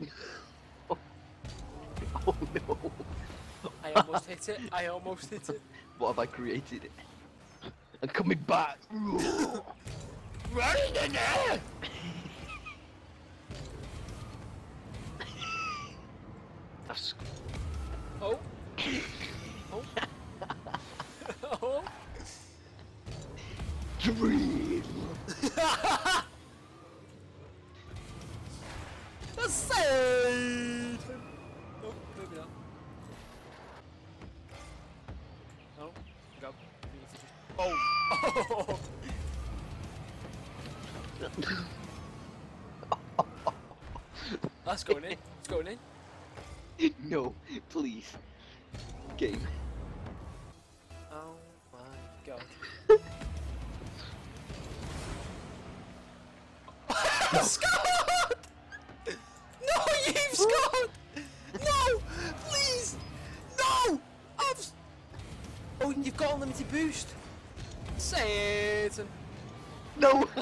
Oh no! I almost hit it. I almost hit it. What have I created? I'm coming back! Right in there! Oh. Oh. oh. Dream! The Satan! Oh, maybe not. No, go. You need to just- Oh! That's going in. It's going in. no, please. Game. Oh my god. Scored! No! No! Please! No! I've... Oh, and you've got unlimited boost. Satan. No!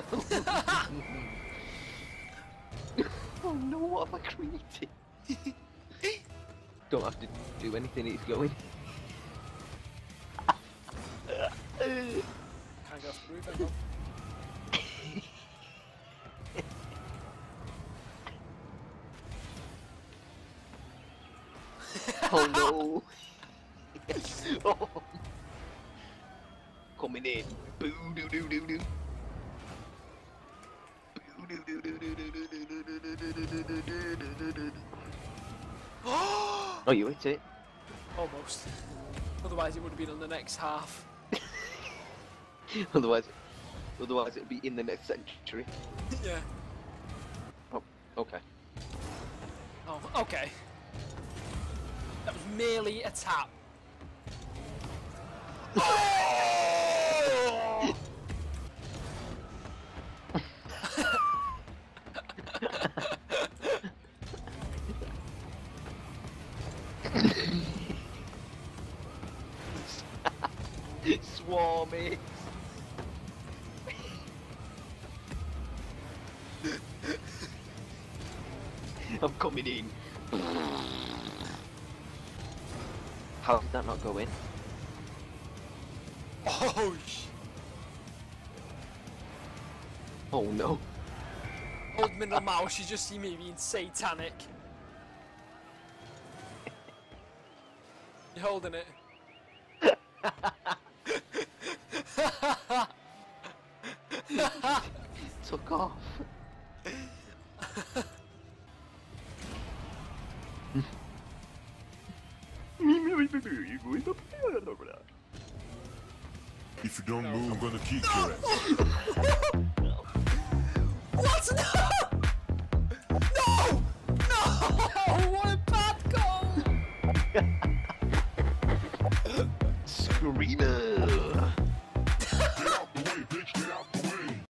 oh no, what have I created? Don't have to do anything, it's going. Can't go off oh no! oh. Coming in. Boo doo doo doo doo. oh, you hit it. Almost. Otherwise, it would have been on the next half. otherwise, otherwise it'd be in the next century. Yeah. Oh, okay. Oh, okay. That was merely a tap. Swarmy. I'm coming in. How did that not go in? Oh, sh- Oh no. Old middle mouse, you just see me being satanic. You're holding it? Took off. If you don't move, I'm gonna kick your ass. What? No! No! No! What a bad goal! Screamer.